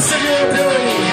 to the your ability.